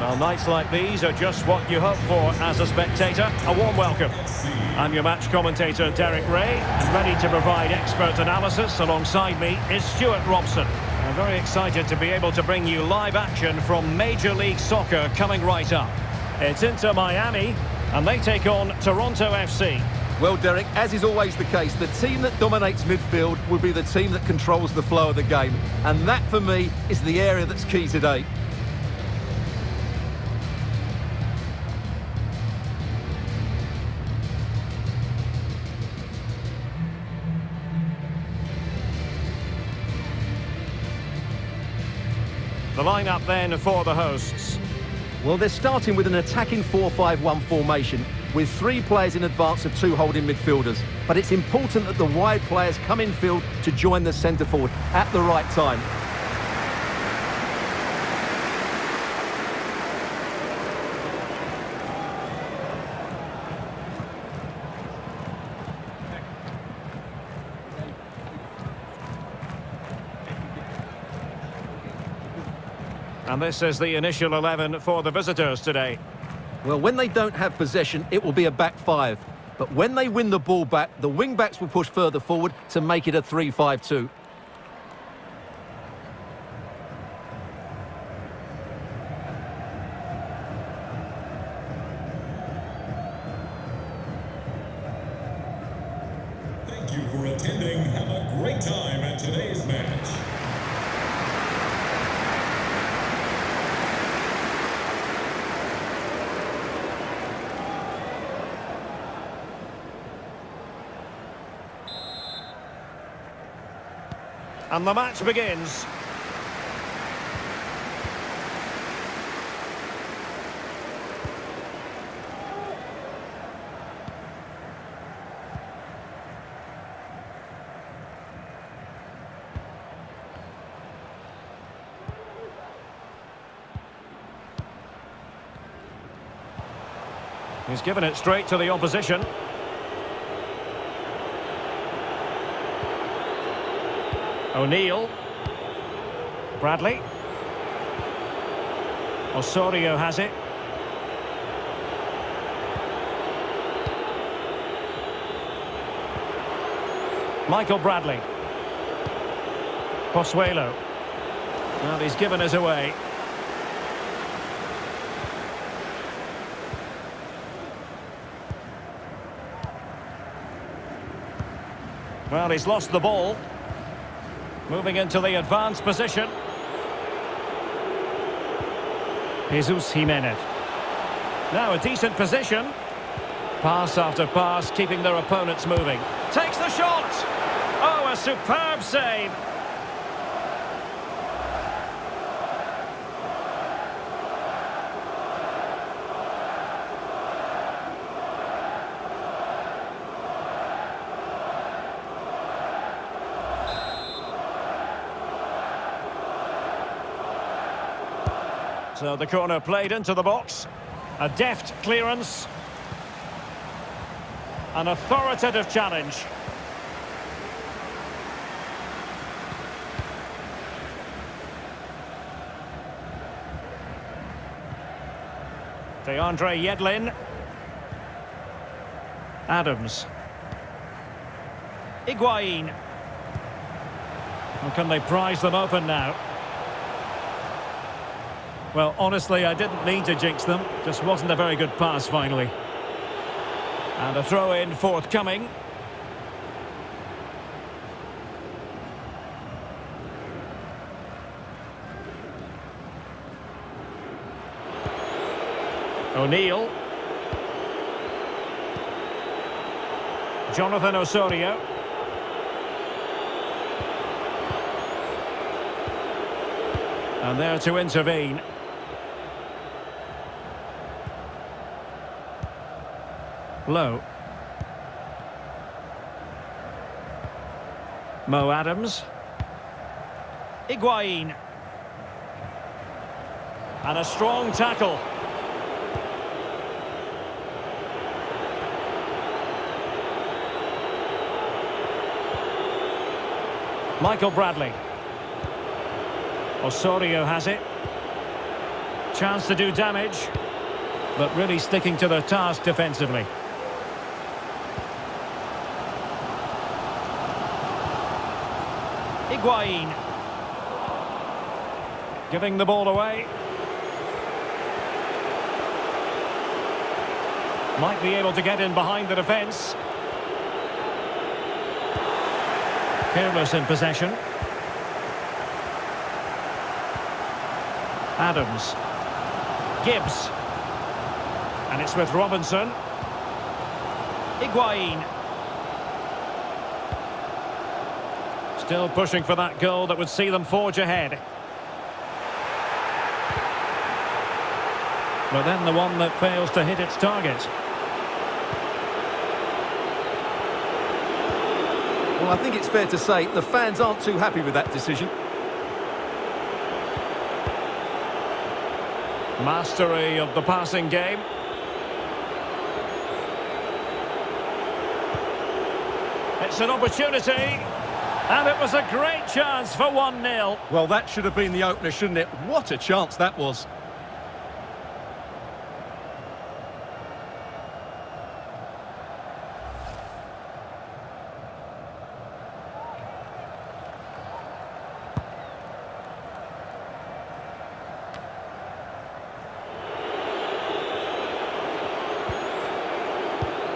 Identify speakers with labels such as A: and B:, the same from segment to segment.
A: Well, nights like these are just what you hope for as a spectator. A warm welcome. I'm your match commentator, Derek Ray, and ready to provide expert analysis alongside me is Stuart Robson. I'm very excited to be able to bring you live action from Major League Soccer coming right up. It's Inter Miami, and they take on Toronto FC.
B: Well, Derek, as is always the case, the team that dominates midfield will be the team that controls the flow of the game. And that, for me, is the area that's key today.
A: The lineup then for the hosts.
B: Well, they're starting with an attacking 4-5-1 formation with three players in advance of two holding midfielders. But it's important that the wide players come in field to join the centre forward at the right time.
A: And this is the initial 11 for the visitors today.
B: Well, when they don't have possession, it will be a back five. But when they win the ball back, the wing-backs will push further forward to make it a 3-5-2.
C: Thank you for attending. Have a great time at today's match.
A: And the match begins. He's given it straight to the opposition. O'Neill. Bradley. Osorio has it. Michael Bradley. Pozuelo. Well, he's given us away. Well, he's lost the ball. Moving into the advanced position. Jesus Jimenez. Now a decent position. Pass after pass, keeping their opponents moving. Takes the shot! Oh, a superb save! So the corner played into the box. A deft clearance. An authoritative challenge. DeAndre Yedlin. Adams. Higuain. How can they prize them open now? Well, honestly, I didn't mean to jinx them. Just wasn't a very good pass, finally. And a throw-in forthcoming. O'Neill. Jonathan Osorio. And there to intervene. Low. Mo Adams. Higuain. And a strong tackle. Michael Bradley. Osorio has it. chance to do damage, but really sticking to the task defensively. Higuain. Giving the ball away. Might be able to get in behind the defence. Careless in possession. Adams. Gibbs. And it's with Robinson. Higuain. Still pushing for that goal that would see them forge ahead. But then the one that fails to hit its target.
B: Well, I think it's fair to say the fans aren't too happy with that decision.
A: Mastery of the passing game. It's an opportunity. And it was a great chance for 1-0.
B: Well, that should have been the opener, shouldn't it? What a chance that was.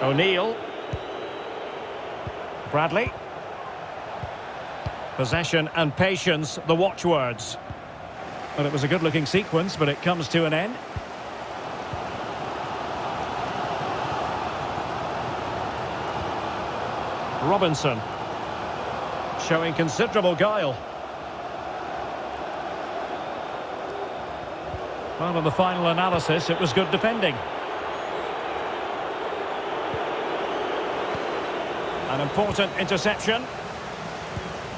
A: O'Neill. Bradley. Possession and patience, the watchwords. But it was a good-looking sequence, but it comes to an end. Robinson. Showing considerable guile. Well, in the final analysis, it was good defending. An important interception.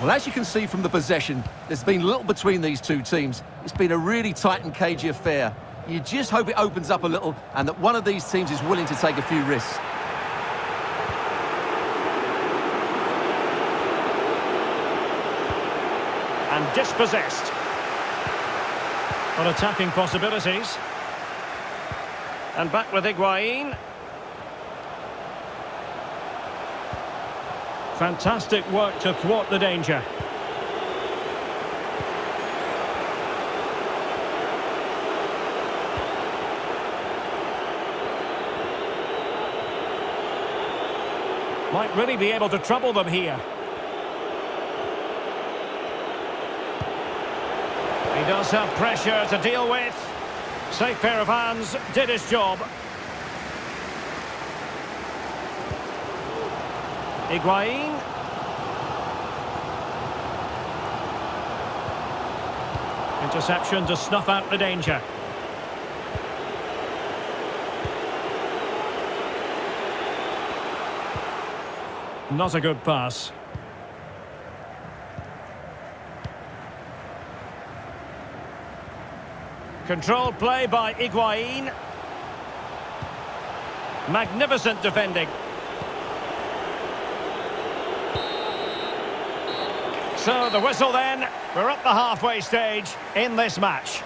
B: Well, as you can see from the possession, there's been little between these two teams. It's been a really tight and cagey affair. You just hope it opens up a little and that one of these teams is willing to take a few risks.
A: And dispossessed. On attacking possibilities. And back with Higuain. Fantastic work to thwart the danger. Might really be able to trouble them here. He does have pressure to deal with. Safe pair of hands, did his job. Higuain. Interception to snuff out the danger. Not a good pass. Controlled play by Higuain. Magnificent defending. So the whistle then, we're at the halfway stage in this match.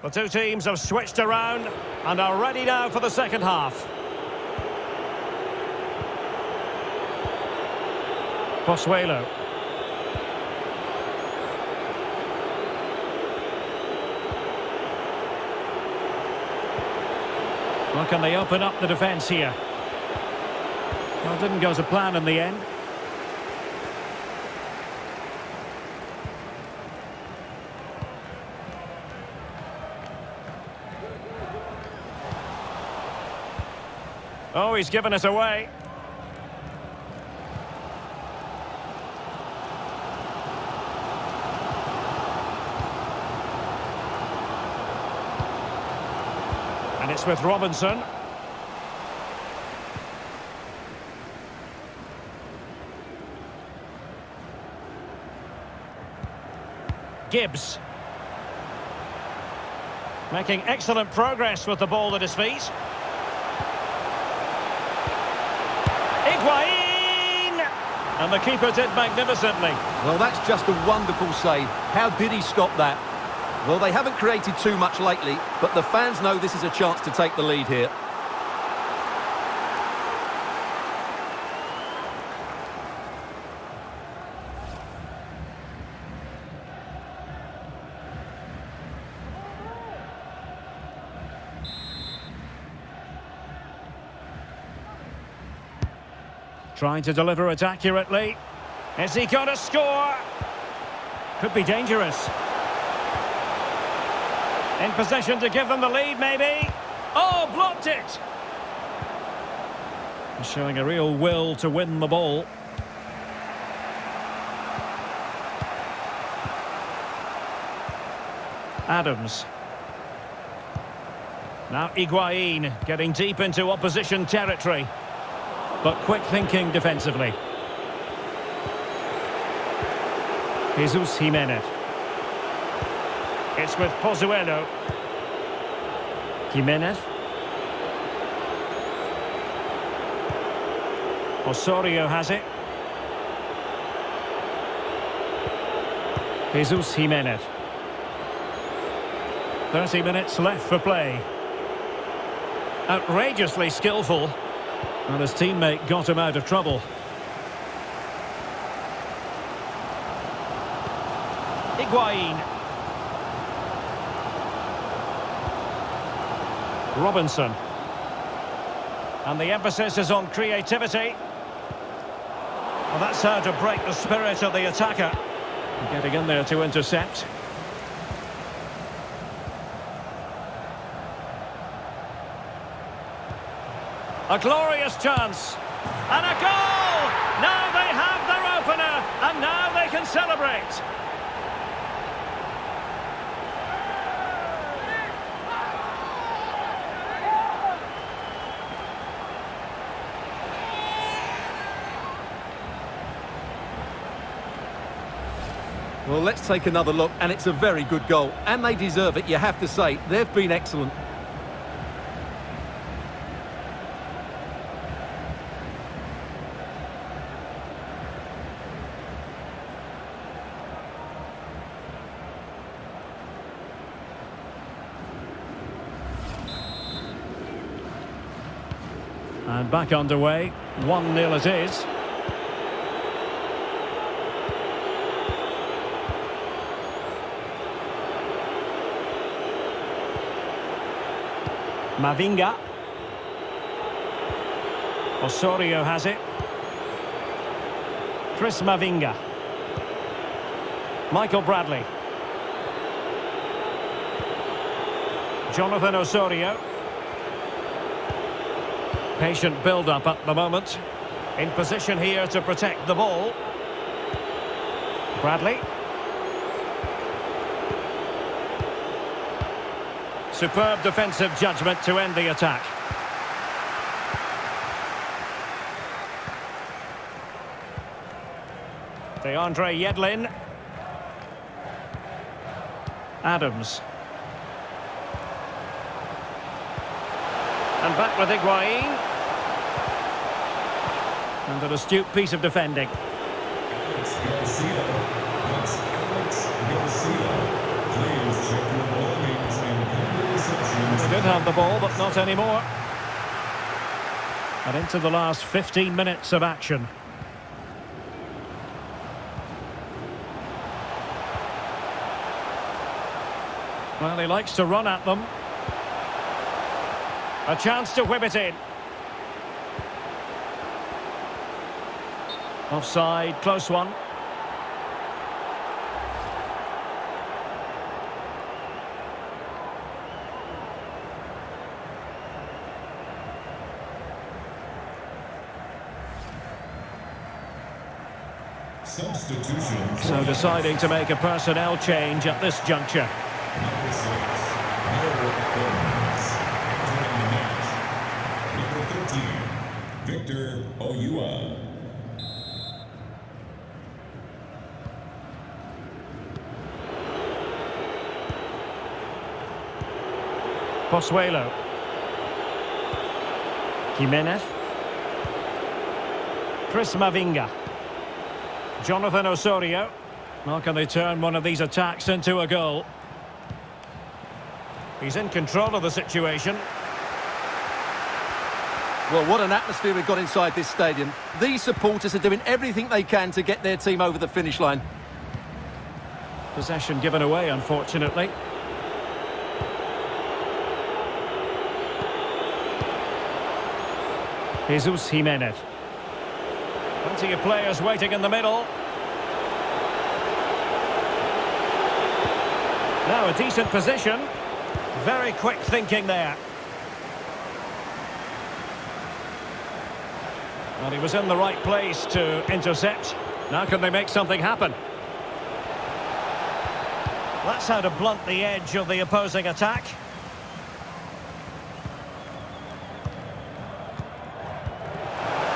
A: The two teams have switched around and are ready now for the second half. Pozuelo. Well, can they open up the defence here? Well, it didn't go to plan in the end. Oh, he's given us away. And it's with Robinson. Gibbs. Making excellent progress with the ball at his feet. Higuain! And the keeper did magnificently.
B: Well, that's just a wonderful save. How did he stop that? Well, they haven't created too much lately, but the fans know this is a chance to take the lead here.
A: Trying to deliver it accurately. Is he going to score? Could be dangerous. In possession to give them the lead, maybe. Oh, blocked it! Showing a real will to win the ball. Adams. Now Higuain getting deep into opposition territory. But quick thinking defensively. Jesus Jimenez. It's with Pozuelo. Jimenez. Osorio has it. Jesus Jimenez. 30 minutes left for play. Outrageously skillful. And his teammate got him out of trouble. Higuain. Robinson. And the emphasis is on creativity. Well, that's how to break the spirit of the attacker. Getting in there to intercept. A glorious chance. And a goal! Now they have their opener, and now they can celebrate.
B: Well, let's take another look, and it's a very good goal. And they deserve it, you have to say. They've been excellent.
A: And back underway. 1-0 it is. Mavinga. Osorio has it. Chris Mavinga. Michael Bradley. Jonathan Osorio. Patient build-up at the moment. In position here to protect the ball. Bradley. Superb defensive judgment to end the attack. DeAndre Yedlin. Adams. And back with Higuain. And an astute piece of defending. Did have the ball, but not anymore. And into the last 15 minutes of action. Well, he likes to run at them. A chance to whip it in. Offside, close one. So deciding to make a personnel change at this juncture. Pozuelo. Jimenez. Chris Mavinga. Jonathan Osorio. Well, can they turn one of these attacks into a goal? He's in control of the situation.
B: Well, what an atmosphere we've got inside this stadium. These supporters are doing everything they can to get their team over the finish line.
A: Possession given away, unfortunately. Jesus Jimenez. Plenty of players waiting in the middle. Now a decent position. Very quick thinking there. Well, he was in the right place to intercept. Now can they make something happen? That's how to blunt the edge of the opposing attack.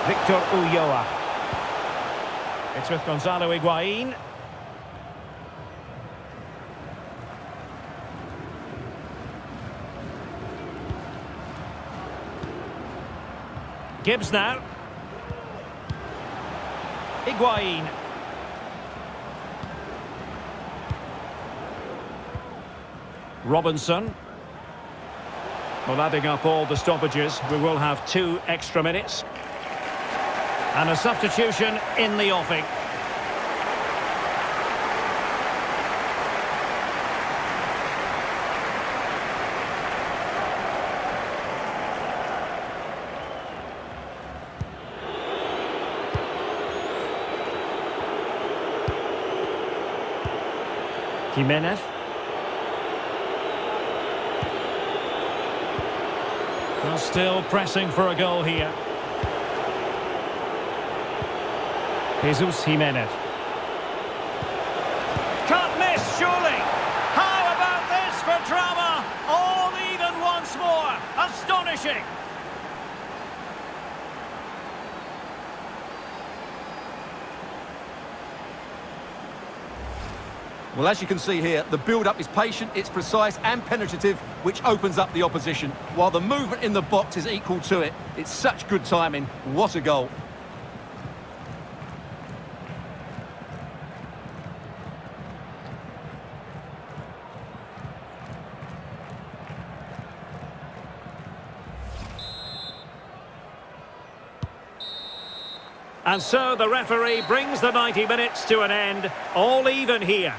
A: Victor Ulloa. It's with Gonzalo Higuain. Gibbs now. Higuain. Robinson. Well, adding up all the stoppages, we will have two extra minutes. And a substitution in the offing. Jimenez. Still pressing for a goal here. Jesus Jimenez. Can't miss, surely. How about this for drama? All even once more. Astonishing.
B: Well, as you can see here, the build-up is patient, it's precise and penetrative, which opens up the opposition, while the movement in the box is equal to it. It's such good timing. What a goal.
A: And so the referee brings the 90 minutes to an end, all even here.